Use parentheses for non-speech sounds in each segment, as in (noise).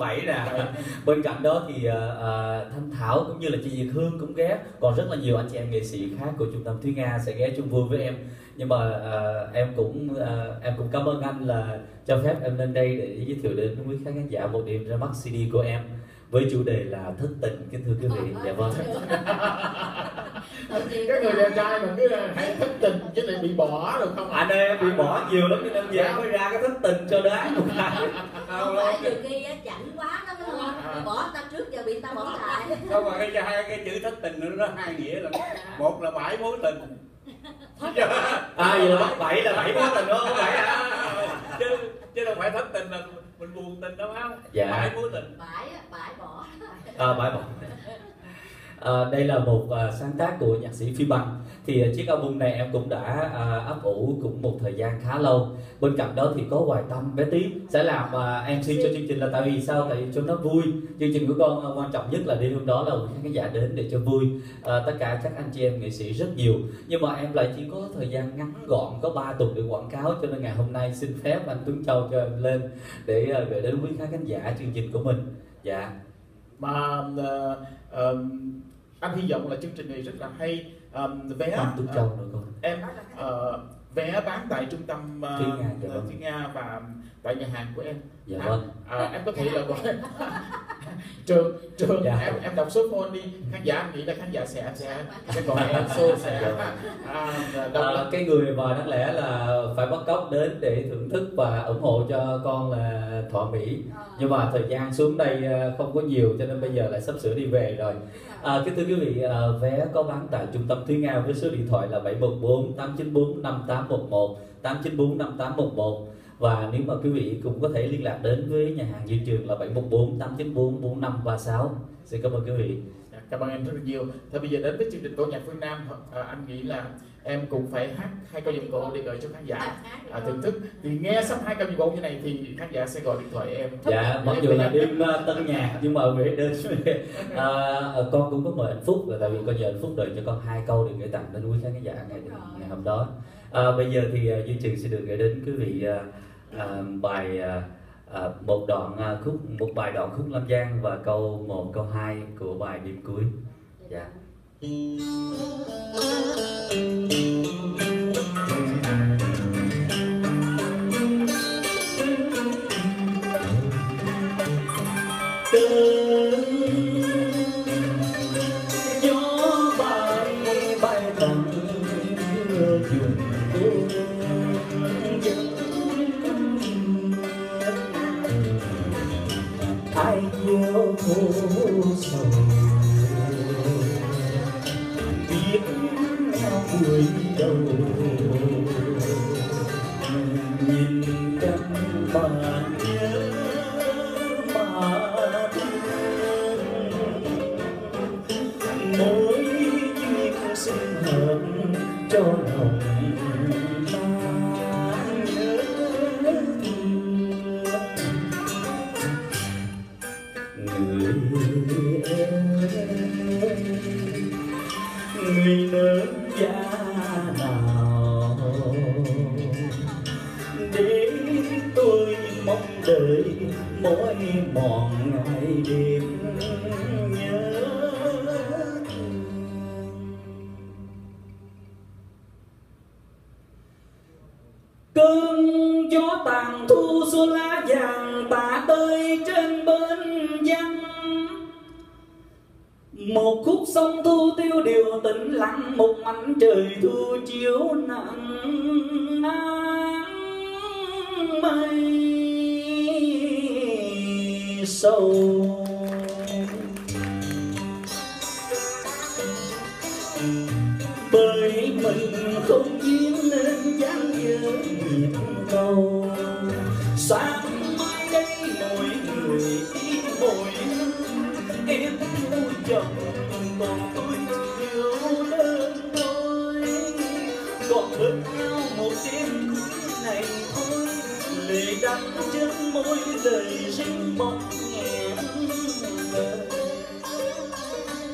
bảy nè. Bên cạnh đó thì uh, thanh thảo cũng như là chị Diệp Hương cũng ghé. Còn rất là nhiều anh chị em nghệ sĩ khác của trung tâm Thúy Nga sẽ ghé chung vui với em. Nhưng mà uh, em cũng uh, em cũng cảm ơn anh là cho phép em lên đây để giới thiệu đến quý khán giả một điểm ra mắt CD của em với chủ đề là thất tình kính thưa quý vị. Dạ vâng. (laughs) cái người đẹp trai mà cứ là hãy thất tình chứ lại bị bỏ rồi không anh ơi em bị bỏ nhiều lắm nên về mới ra cái thất tình cho đấy (laughs) không phải. nhiều khi chảnh quá đó phải không à. bỏ ta trước giờ bị ta bỏ lại. (laughs) Không mà cái hai cái chữ thất tình nó hai nghĩa là một là bãi mối tình. À vậy là bắt bảy là bảy mối tình đó không? Phải à. Chứ chứ đâu phải thất tình là buồn tình đâu không dạ. bãi mối tình. Bãi bãi bỏ. À, bãi bỏ (laughs) À, đây là một à, sáng tác của nhạc sĩ Phi Bằng. Thì à, chiếc album này em cũng đã à, ấp ủ cũng một thời gian khá lâu. Bên cạnh đó thì có hoài tâm bé tí sẽ làm à, MC cho chương trình là tại vì sao tại vì cho nó vui. Chương trình của con à, quan trọng nhất là đêm hôm đó là khán giả đến để cho vui. À, tất cả các anh chị em nghệ sĩ rất nhiều. Nhưng mà em lại chỉ có thời gian ngắn gọn có 3 tuần để quảng cáo cho nên ngày hôm nay xin phép anh Tuấn Châu cho em lên để à, gửi đến quý khán giả chương trình của mình. Dạ. Mà uh, uh, anh hy vọng là chương trình này rất là hay. Um, vé Tuấn Châu nữa con em uh, vé bán tại trung tâm uh, Thúy Nga, dạ uh, vâng. Nga và tại nhà hàng của em. Dạ à, vâng. À, em có thể là trường trường Dạ. em em đọc số phone đi. Khán giả nghĩ là khán giả sẽ sẽ sẽ gọi em số sẽ. À, đọc à, là cái người mà đáng lẽ là phải bắt cóc đến để thưởng thức và ủng hộ cho con là thọ mỹ. Nhưng mà thời gian xuống đây à, không có nhiều cho nên bây giờ lại sắp sửa đi về rồi. À, kính thưa quý vị à, vé có bán tại trung tâm Thúy Nga với số điện thoại là 714 894 5811 894 5811 và nếu mà quý vị cũng có thể liên lạc đến với nhà hàng Duy Trường là 714 894 4536 xin cảm ơn quý vị cảm ơn em rất là nhiều. Thôi bây giờ đến với chương trình cổ nhạc phương Nam. À, anh nghĩ là em cũng phải hát hai câu giọng cổ để gửi cho khán giả. À, thưởng thức. Thì nghe xong hai câu giọng cổ như này thì khán giả sẽ gọi điện thoại em. Dạ mặc dù là đêm uh, tân nhạc nhưng mà về đến (laughs) à, con cũng có mời anh phúc là tại vì con nhờ anh phúc đợi cho con hai câu để gửi tặng đến quý khán giả ngày ngày hôm đó. À, bây giờ thì uh, duy trường sẽ được gửi đến quý vị uh, uh, bài uh, Ờ, một đoạn à, khúc, một bài đoạn khúc lâm giang và câu một, câu hai của bài đêm cuối dạ Yeah. Cho lòng ta nhớ người cơn gió tàn thu xua lá vàng tả tơi trên bến văn một khúc sông thu tiêu điều tĩnh lặng, một mảnh trời thu chiếu nặng nắng mây sâu. Bởi mình không duyên nên dáng nhớ nhịp cầu. Sáng mai đây mỗi người đi mỗi em vui chồng còn tôi yêu đơn thôi. Còn bên nhau một đêm cuối này thôi, lệ đắng trên môi lời riêng bóng nghẹn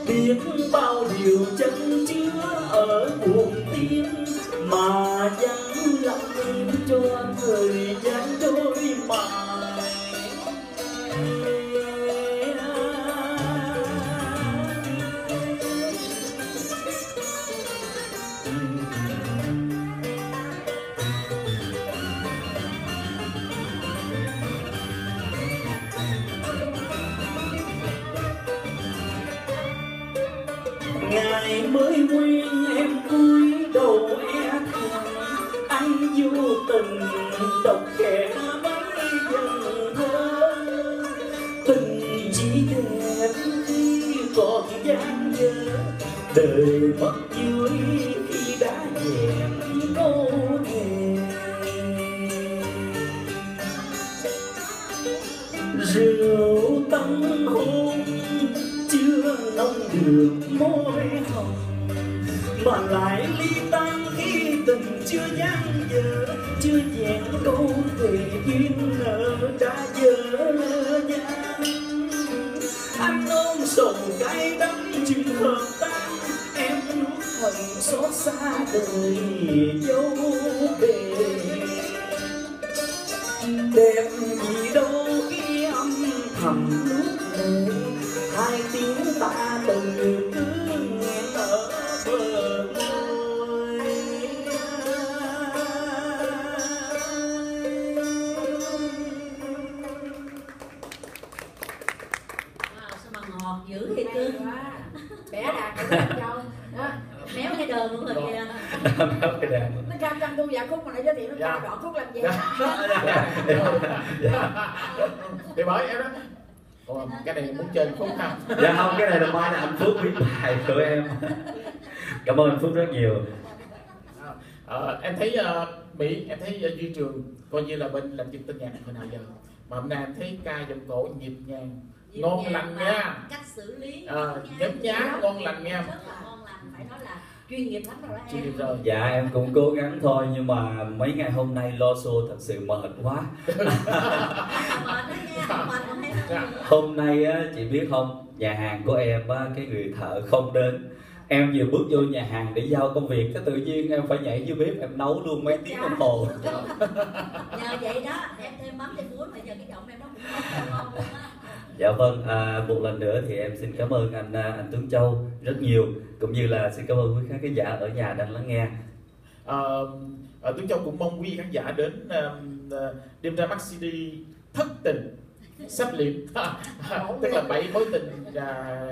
biết bao điều chân tim mà dành lòng em cho người gian đôi mãi. Ngày mới quen vô tình độc kẻ mấy dần thơ tình chỉ đẹp khi còn gian dở, đời mất vui khi đã vẹn câu thề rượu tăng hôn chưa nông được môi hồng, mà lại ly tan khi tình chưa gian duyên nợ đã dở dang anh ôm sầu cay đắng chừng hợp tan. Em nuốt hận xót xa đời dấu bề đẹp gì đâu khi âm thầm nuốt lệ hai tiếng ta từng Đàn. nó cam cam tu giả khúc mà lại giới thiệu nó Dạ. ca đoạn khúc làm gì? (laughs) Thì bởi em đó. Ồ, cái này muốn chơi khúc ha dạ không cái này là mai là anh phước viết bài của em. Cảm ơn anh phước rất nhiều. Ờ, em thấy ờ, mỹ em thấy uh, duy trường coi như là bên làm chương tinh nhạc hồi nào giờ? Mà hôm nay em thấy ca giọng cổ nhịp nhàng Ngon lành nha. cách xử lý Ờ, nha. nhấn nhá ngon lành nha. rất là ngon lành phải nói là chuyên nghiệp lắm rồi đó chuyên em. nghiệp rồi dạ em cũng cố gắng thôi nhưng mà mấy ngày hôm nay lo show thật sự mệt quá. (laughs) Dạ. hôm nay á chị biết không nhà hàng của em á cái người thợ không đến. Em vừa bước vô nhà hàng để giao công việc cái tự nhiên em phải nhảy dưới bếp em nấu luôn mấy tiếng đồng hồ. Nhờ vậy đó em thêm mắm thêm muối mà giờ cái giọng em nó cũng ngon ngon luôn á dạ vâng à, một lần nữa thì em xin cảm ơn anh à, anh Tuấn Châu rất nhiều cũng như là xin cảm ơn quý khán giả ở nhà đang lắng nghe Ờ, ờ, Tuấn Châu cũng mong quý khán giả đến ờ, ờ, đêm ra mắt CD thất tình sắp liệm (laughs) tức là bảy mối tình à,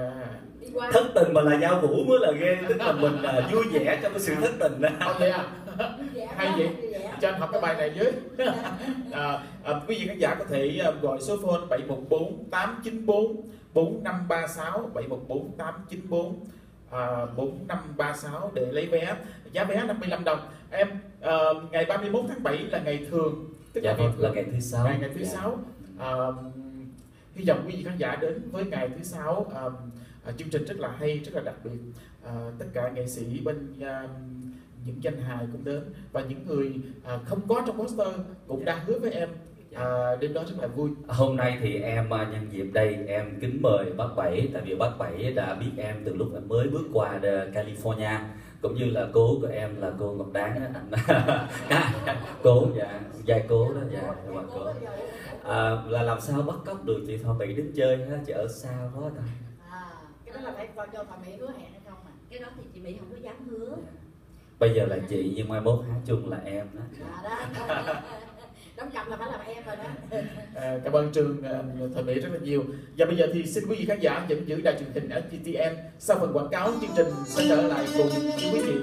đi qua thất tình mà là giao vũ mới là ghê tức là mình à, vui vẻ trong cái sự thất tình đó à? Hay vậy? Cho anh học cái bài này với. (laughs) À, à, quý vị khán giả có thể à, gọi số phone 714 894 4536 714 894 à, 4536 để lấy vé. Giá vé 55 đồng. Em à, ngày 31 tháng 7 là ngày thường. Tức dạ là ngày vâng là thường. ngày thứ sáu. Ngày ngày thứ Dạ. sáu. À, hy vọng quý vị khán giả đến với ngày thứ sáu à, à, chương trình rất là hay rất là đặc biệt. À, tất cả nghệ sĩ bên à, những danh hài cũng đến. Và những người à, không có trong poster cũng đã hứa với em à, đêm đó rất là vui. Hôm nay thì em à, nhân dịp đây em kính mời bác Bảy tại vì bác Bảy đã biết em từ lúc em mới bước qua California cũng như là cố của em là cô Ngọc Đáng á, anh. (laughs) Cố dạ giai cố đó dạ bà cố. À, là làm sao bắt cóc được chị Thọ Mỹ đến chơi ha? Chị ở xa quá ta? À, cái đó là phải coi cho thợ mỹ hứa hẹn hay không mà cái đó thì chị mỹ không có dám hứa bây giờ là chị nhưng mai mốt hát chung là em đó. À, đó (laughs) đóng cặp là phải làm em rồi đó. (laughs) À, cảm ơn trường à, thời mỹ rất là nhiều. Và bây giờ thì xin quý vị khán giả vẫn giữ đài truyền hình SGTN sau phần quảng cáo chương trình sẽ trở lại cùng quý vị